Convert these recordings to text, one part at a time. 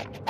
you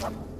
trouble.